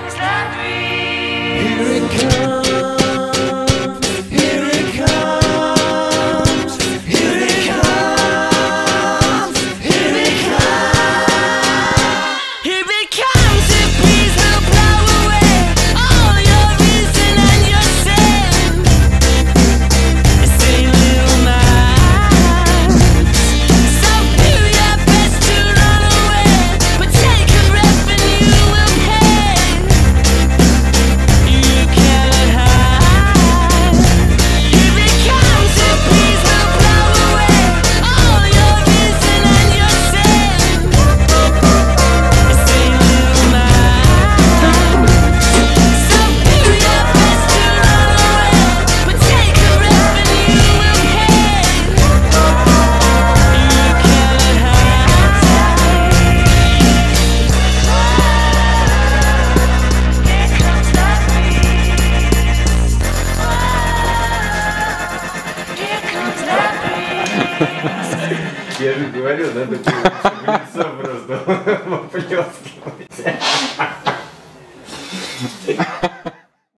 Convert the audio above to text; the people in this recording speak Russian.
comes Я же говорю, надо было в лицо просто поплескивать.